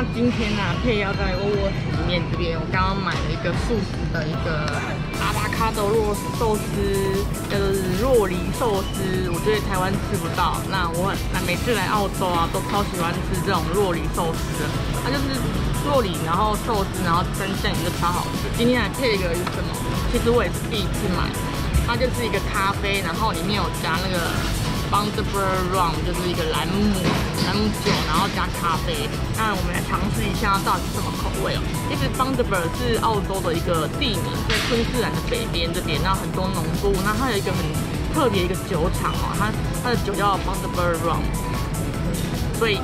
那今天呢、配要在沃沃里面这边，我刚刚买了一个素食的一个阿巴卡多肉寿司，叫做若梨寿司。我觉得台湾吃不到，那我很每次来澳洲啊，都超喜欢吃这种若梨寿司。它就是若梨，然后寿司，然后沾酱就超好吃。今天还配一个是什么？其实我也是第一次买，它就是一个咖啡，然后里面有加那个 Bundaberg Rum，就是一个兰姆 m 酒，然后加咖啡。那我们来尝试一下到底是什么口味哦。其实 Bundaberg 是澳洲的一个地名，在昆士兰的北边这边，那很多农作物。那它有一个很特别一个酒厂哦，它它的酒叫 Bundaberg Rum，所以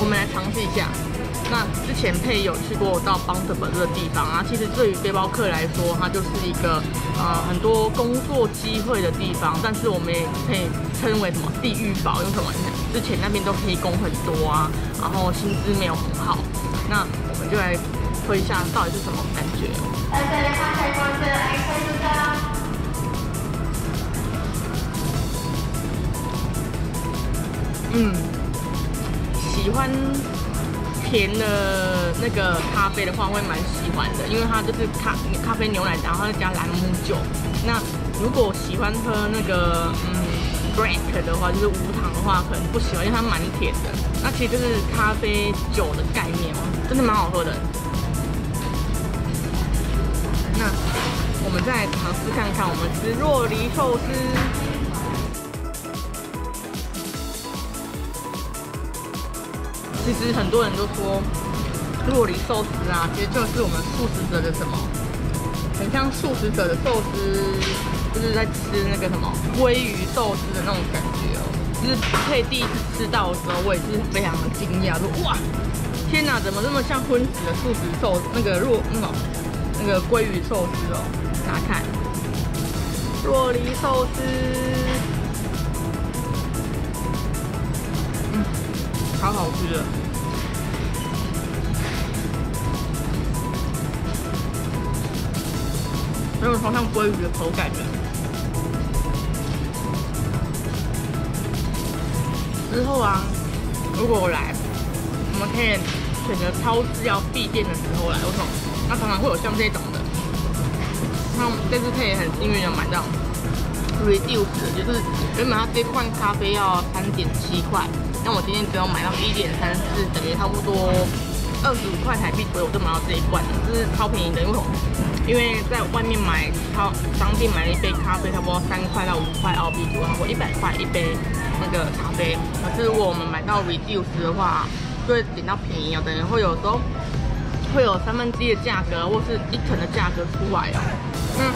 我们来尝试一下。那之前佩有去过到邦德本这个地方啊，其实对于背包客来说，它就是一个呃很多工作机会的地方，但是我们也可以称为什么地狱堡，因为什么？之前那边都黑工很多啊，然后薪资没有很好，那我们就来推一下到底是什么感觉。嗯，喜欢甜的那个咖啡的话，会蛮喜欢的，因为它就是咖咖啡牛奶，然后再加兰姆酒。那如果喜欢喝那个嗯 black 的话，就是无糖的话，可能不喜欢，因为它蛮甜的。那其实就是咖啡酒的概念哦，真的蛮好喝的。那我们再来尝试看看，我们吃若梨寿司。其实很多人都说洛梨寿司啊，其实就是我们素食者的什么，很像素食者的寿司，就是在吃那个什么鲑鱼寿司的那种感觉哦。就是配第一次吃到的时候，我也是非常的惊讶，说哇，天哪，怎么这么像荤食的素食寿那个若那种那个鲑鱼寿司哦？大家看，洛梨寿司，嗯，超好吃的。有种超像鲑鱼的口感的。之后啊，如果我来，我们可以选择超市要闭店的时候来，为什么？它常常会有像这种的。那这次可以很幸运的买到 reduce，就是原本它这罐咖啡要三点七块，那我今天只要买到一点三四，等于差不多二十五块台币左右，我就买到这一罐了，这是超便宜的，因为因为在外面买超商店买了一杯咖啡，差不多三块到五块澳币左右，或一百块一杯那个咖啡。可是如果我们买到 reduce 的话，就会点到便宜哦，等于会有时候会有三分之一的价格，或是一成的价格出来哦。嗯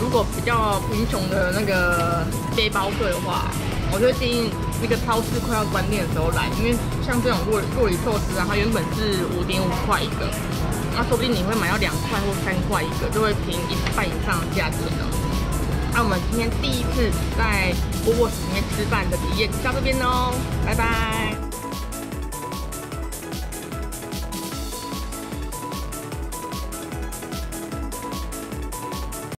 如果比较贫穷的那个背包客的话，我就建议那个超市快要关店的时候来，因为像这种若若梨寿司啊，它原本是五点五块一个。那说不定你会买到两块或三块一个，就会便宜一半以上的价钱哦。那我们今天第一次在波波里面吃饭的体验就到这边喽，拜拜。